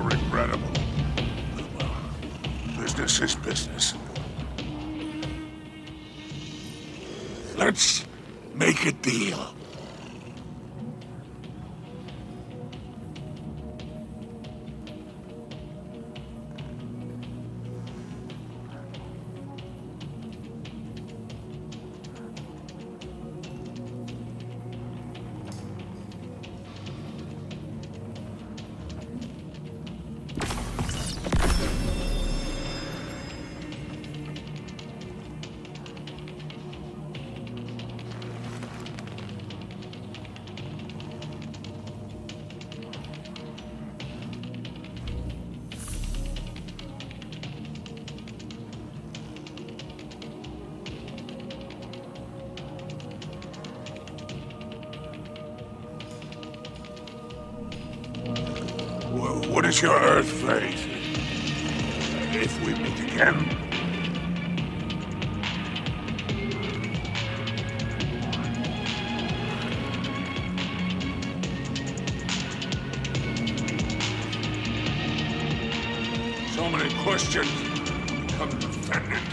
regrettable. Business is business. Let's make a deal. What is your Earth fate? If we meet again. So many questions. Become defendant.